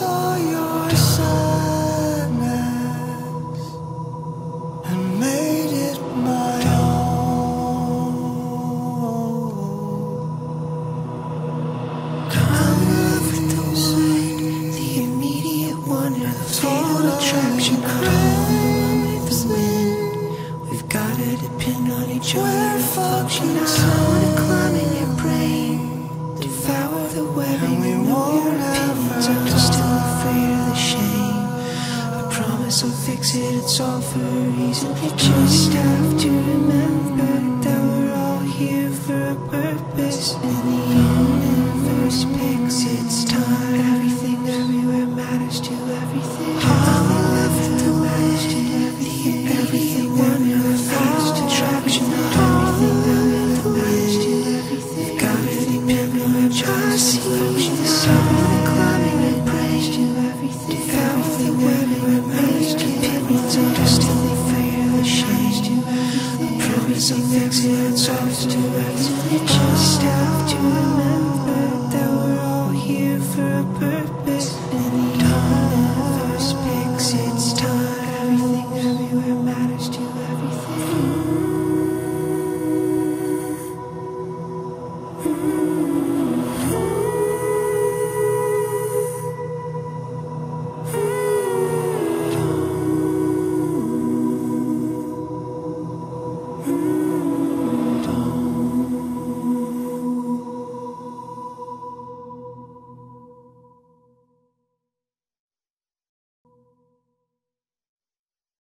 saw your sadness and made it my own. The immediate wonder, the fatal attraction. We've gotta depend on each other. We're fucking climbing your brain, devour the webbing and we won't. I'll fix it. It's all for a reason. You just have to remember that we're all here for a purpose, and the universe picks its time. Everything Something's that's it's too late. You Just have to.